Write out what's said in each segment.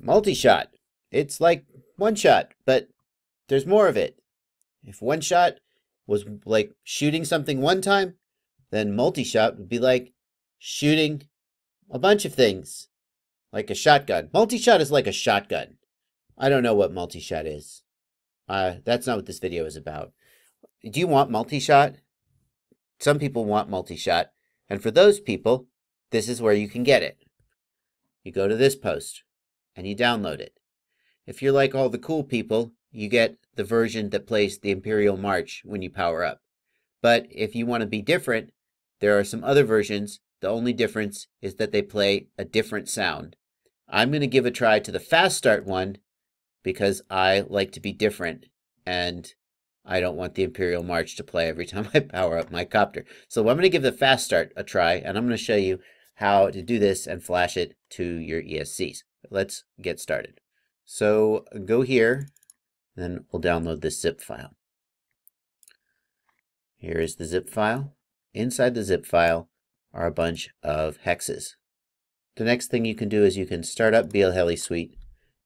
multi-shot. It's like one shot, but there's more of it. If one shot was like shooting something one time, then multi-shot would be like shooting a bunch of things, like a shotgun. Multi-shot is like a shotgun. I don't know what multi-shot is. Uh, that's not what this video is about. Do you want multi-shot? Some people want multi-shot, and for those people, this is where you can get it. You go to this post, and you download it. If you're like all the cool people, you get the version that plays the Imperial March when you power up. But if you want to be different, there are some other versions. The only difference is that they play a different sound. I'm going to give a try to the fast start one because I like to be different and I don't want the Imperial March to play every time I power up my copter. So I'm going to give the fast start a try and I'm going to show you how to do this and flash it to your ESCs. Let's get started. So go here, then we'll download this zip file. Here is the zip file. Inside the zip file are a bunch of hexes. The next thing you can do is you can start up BLHeli Suite,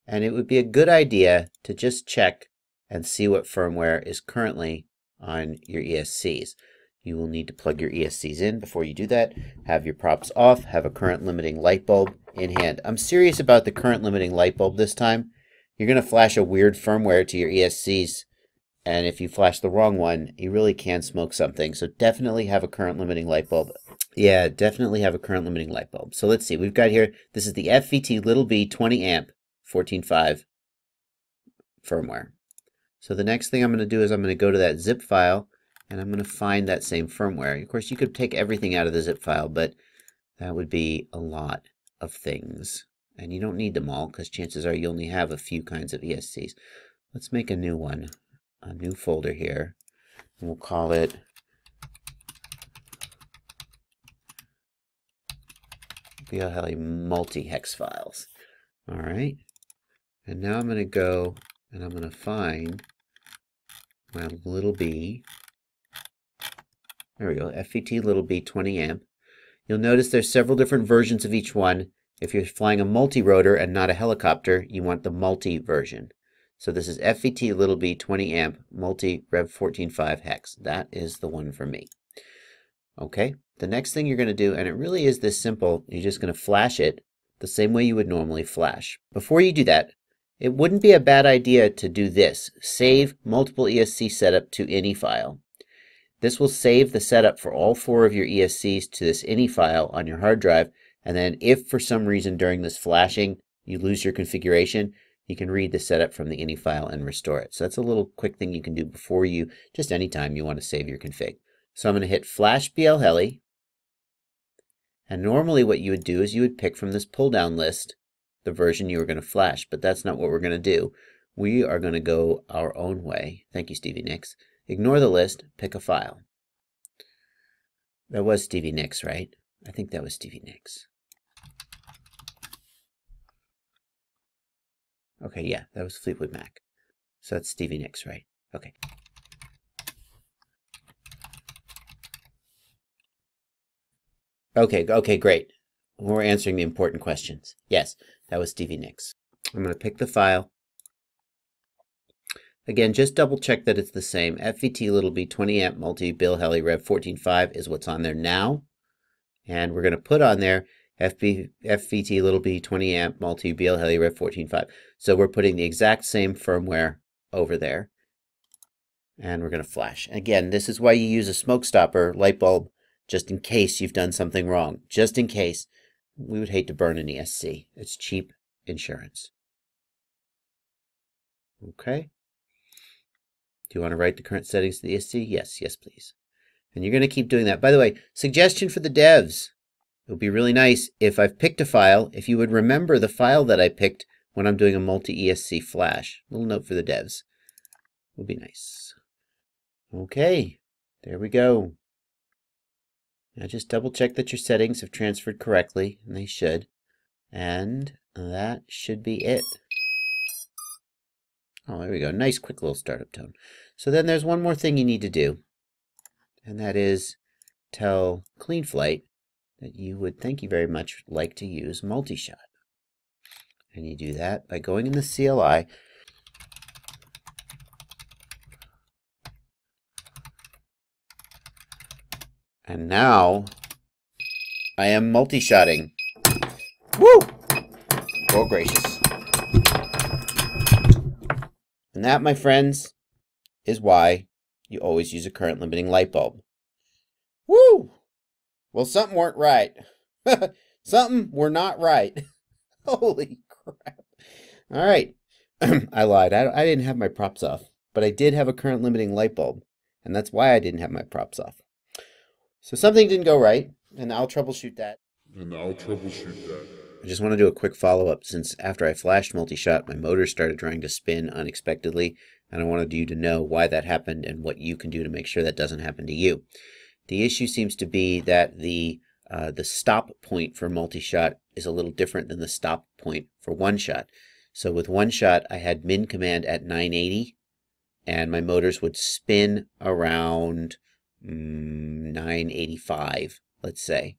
and it would be a good idea to just check and see what firmware is currently on your ESCs. You will need to plug your ESCs in before you do that. Have your props off, have a current limiting light bulb in hand. I'm serious about the current limiting light bulb this time. You're going to flash a weird firmware to your ESCs and if you flash the wrong one, you really can smoke something. So definitely have a current limiting light bulb. Yeah, definitely have a current limiting light bulb. So let's see. We've got here, this is the FVT LittleBee 20 amp 14.5 firmware. So the next thing I'm going to do is I'm going to go to that zip file and I'm going to find that same firmware. Of course, you could take everything out of the zip file, but that would be a lot of things. And you don't need them all because chances are you only have a few kinds of ESCs. Let's make a new one a new folder here. And we'll call it BLHeli multi-hex files. All right. And now I'm going to go and I'm going to find my LittleBee. There we go, FVT LittleBee 20 amp. You'll notice there's several different versions of each one. If you're flying a multi-rotor and not a helicopter, you want the multi version. So this is FVT LittleBee 20 amp multi Rev 14.5 hex. That is the one for me. Okay, the next thing you're going to do, and it really is this simple, you're just going to flash it the same way you would normally flash. Before you do that, it wouldn't be a bad idea to do this. Save multiple ESC setup to ini file. This will save the setup for all four of your ESCs to this ini file on your hard drive, and then if for some reason during this flashing you lose your configuration, you can read the setup from the ini file and restore it. So that's a little quick thing you can do before you, just anytime you want to save your config. So I'm going to hit Flash BLHeli. And normally what you would do is you would pick from this pull down list the version you were going to flash, but that's not what we're going to do. We are going to go our own way. Thank you, Stevie Nicks. Ignore the list, pick a file. That was Stevie Nicks, right? I think that was Stevie Nicks. Okay, yeah, that was Fleetwood Mac. So that's Stevie Nicks, right? Okay. Okay, okay, great. We're answering the important questions. Yes, that was Stevie Nicks. I'm going to pick the file. Again, just double check that it's the same. FVT LittleBee 20 amp multi BLHeli Rev 14.5 is what's on there now. And we're going to put on there FB, FVT LittleBee 20 amp multi BLHeli Rev 14.5. So we're putting the exact same firmware over there. And we're going to flash. Again, this is why you use a smoke stopper light bulb just in case you've done something wrong. Just in case. We would hate to burn an ESC. It's cheap insurance. Okay. Do you want to write the current settings to the ESC? Yes, yes, please. And you're going to keep doing that. By the way, suggestion for the devs. It would be really nice if I've picked a file, if you would remember the file that I picked when I'm doing a multi-ESC flash. Little note for the devs. Would be nice. Okay, there we go. Now just double check that your settings have transferred correctly, and they should. And that should be it. Oh, there we go. Nice quick little startup tone. So then there's one more thing you need to do, and that is tell CleanFlight you would, thank you very much, like to use multi-shot. And you do that by going in the CLI. And now I am multi-shotting. Woo! Oh, gracious. And that, my friends, is why you always use a current limiting light bulb. Woo! Well, something weren't right. something were not right. Holy crap. All right. I lied. I, I didn't have my props off, but I did have a current limiting light bulb, and that's why I didn't have my props off. So something didn't go right, and I'll troubleshoot that. And I'll troubleshoot that. I just want to do a quick follow-up since after I flashed multi-shot, my motor started trying to spin unexpectedly, and I wanted you to know why that happened and what you can do to make sure that doesn't happen to you. The issue seems to be that the uh, the stop point for multi-shot is a little different than the stop point for one shot. So with one shot, I had min command at 980, and my motors would spin around mm, 985, let's say.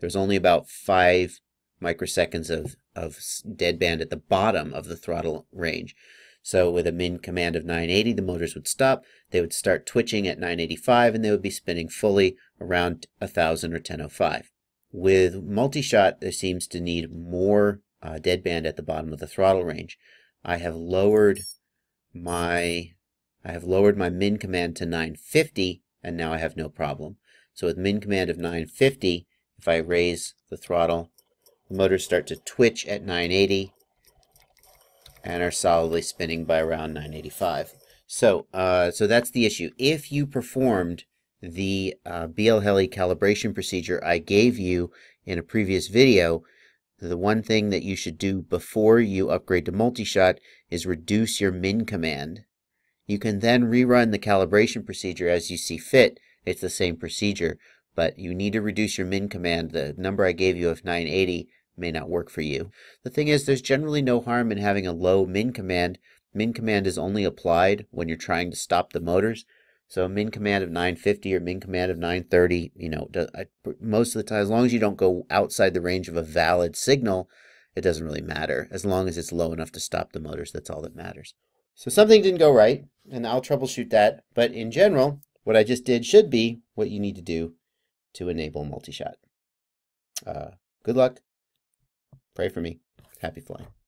There's only about five microseconds of, of dead band at the bottom of the throttle range. So with a min command of 980, the motors would stop. They would start twitching at 985 and they would be spinning fully around 1000 or 1005. With multi-shot, there seems to need more uh, deadband at the bottom of the throttle range. I have lowered my I have lowered my min command to 950 and now I have no problem. So with min command of 950, if I raise the throttle, the motors start to twitch at 980 and are solidly spinning by around 985. So, uh, so that's the issue. If you performed the uh, BLHeli calibration procedure I gave you in a previous video, the one thing that you should do before you upgrade to multi-shot is reduce your min command. You can then rerun the calibration procedure as you see fit. It's the same procedure, but you need to reduce your min command. The number I gave you of 980 may not work for you. The thing is, there's generally no harm in having a low min command. Min command is only applied when you're trying to stop the motors. So a min command of 950 or min command of 930, you know, most of the time, as long as you don't go outside the range of a valid signal, it doesn't really matter. As long as it's low enough to stop the motors, that's all that matters. So something didn't go right, and I'll troubleshoot that. But in general, what I just did should be what you need to do to enable multi-shot. Uh, good luck. Pray for me. Happy flying.